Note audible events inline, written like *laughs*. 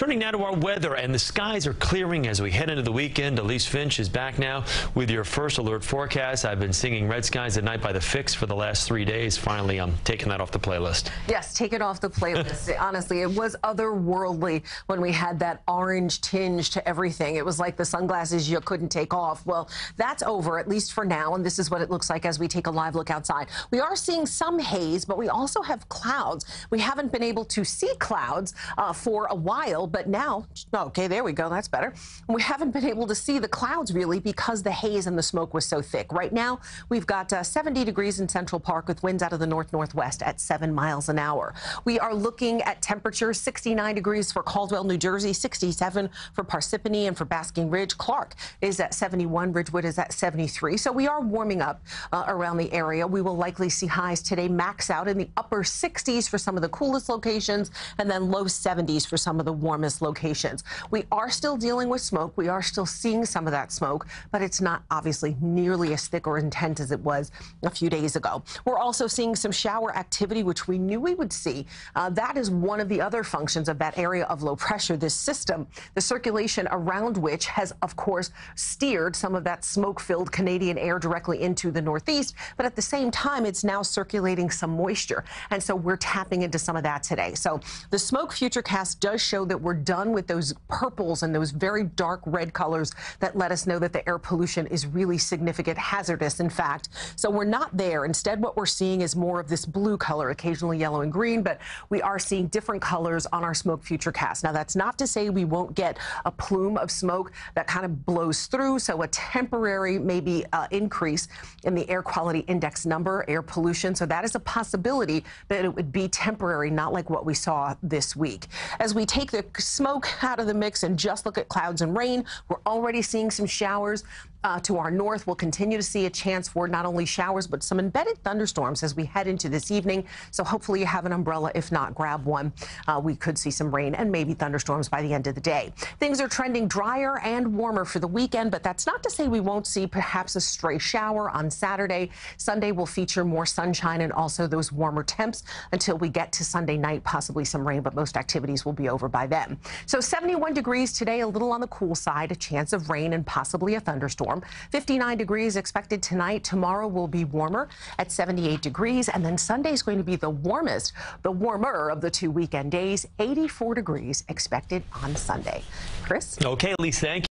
Turning now to our weather, and the skies are clearing as we head into the weekend. Elise Finch is back now with your first alert forecast. I've been singing Red Skies at Night by the Fixx for the last three days. Finally, I'm taking that off the playlist. Yes, take it off the playlist. *laughs* Honestly, it was otherworldly when we had that orange tinge to everything. It was like the sunglasses you couldn't take off. Well, that's over, at least for now, and this is what it looks like as we take a live look outside. We are seeing some haze, but we also have clouds. We haven't been able to see clouds uh, for a while, but now, okay, there we go, that's better. We haven't been able to see the clouds really because the haze and the smoke was so thick. Right now, we've got uh, 70 degrees in Central Park with winds out of the north-northwest at 7 miles an hour. We are looking at temperatures 69 degrees for Caldwell, New Jersey, 67 for Parsippany and for Basking Ridge. Clark is at 71, Ridgewood is at 73. So we are warming up uh, around the area. We will likely see highs today max out in the upper 60s for some of the coolest locations and then low 70s for some of the warmest locations. We are still dealing with smoke. We are still seeing some of that smoke, but it's not obviously nearly as thick or intense as it was a few days ago. We're also seeing some shower activity, which we knew we would see. Uh, that is one of the other functions of that area of low pressure, this system, the circulation around which has, of course, steered some of that smoke-filled Canadian air directly into the northeast. But at the same time, it's now circulating some moisture. And so we're tapping into some of that today. So the smoke futurecast does show that we're done with those purples and those very dark red colors that let us know that the air pollution is really significant, hazardous, in fact. So we're not there. Instead, what we're seeing is more of this blue color, occasionally yellow and green, but we are seeing different colors on our smoke futurecast. Now, that's not to say we won't get a plume of smoke that kind of blows through, so a temporary maybe uh, increase in the air quality index number, air pollution. So that is a possibility, but it would be temporary, not like what we saw this week. As we take the smoke out of the mix and just look at clouds and rain, we're already seeing some showers uh, to our north. We'll continue to see a chance for not only showers, but some embedded thunderstorms as we head into this evening. So hopefully you have an umbrella. If not, grab one. Uh, we could see some rain and maybe thunderstorms by the end of the day. Things are trending drier and warmer for the weekend, but that's not to say we won't see perhaps a stray shower on Saturday. Sunday will feature more sunshine and also those warmer temps until we get to Sunday night, possibly some rain, but most activities will be over by then. So 71 degrees today, a little on the cool side, a chance of rain and possibly a thunderstorm 59 degrees expected tonight. Tomorrow will be warmer at 78 degrees. And then Sunday is going to be the warmest, the warmer of the two weekend days. 84 degrees expected on Sunday. Chris? Okay, Elise, thank you.